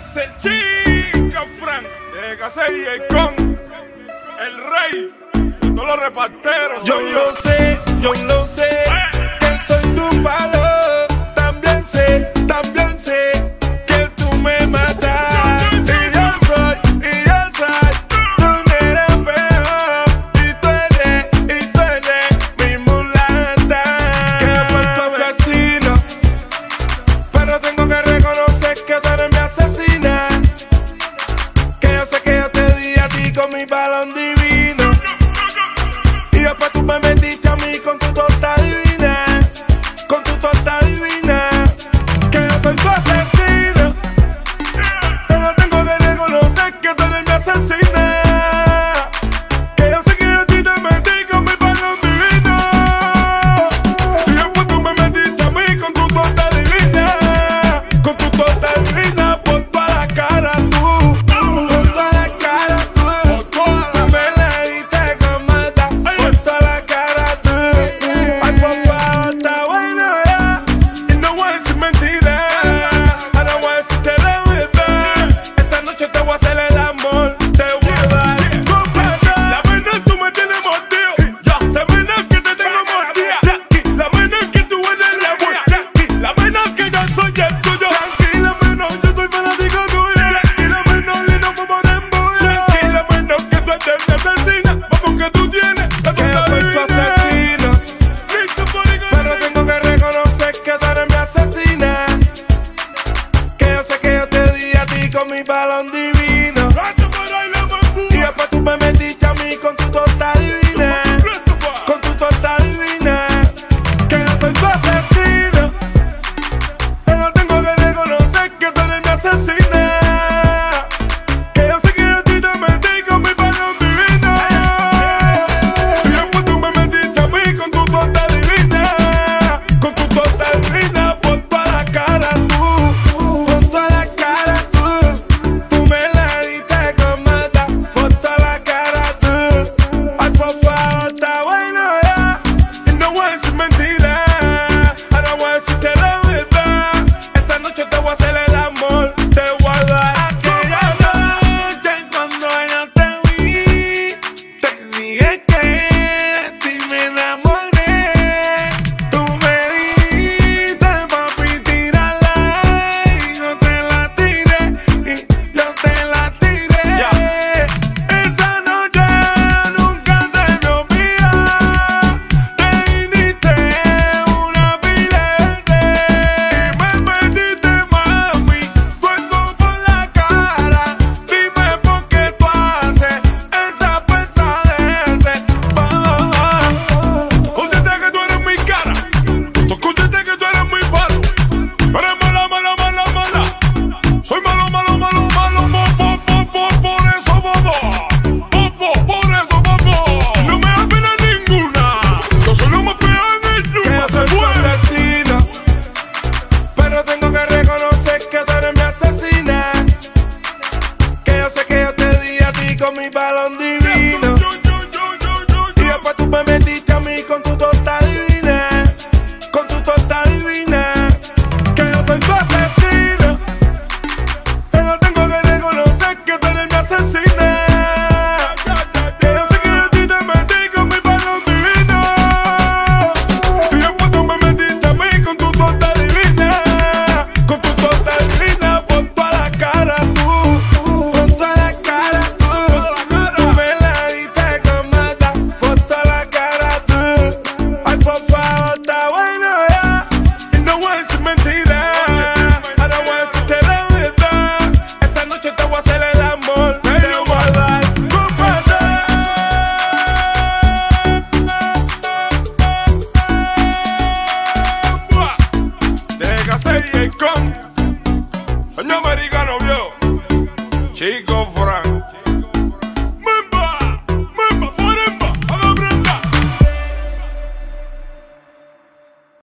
es el chico Frank de Gasey y con el rey todos los reparteros. Yo lo sé, yo lo sé. con mi balón divino. asesina, vamos tú tienes la que yo soy tu asesina. Pero tengo que reconocer que tú eres mi asesina. Que yo sé que yo te di a ti con mi balón divino. Y después tú me metes go for it.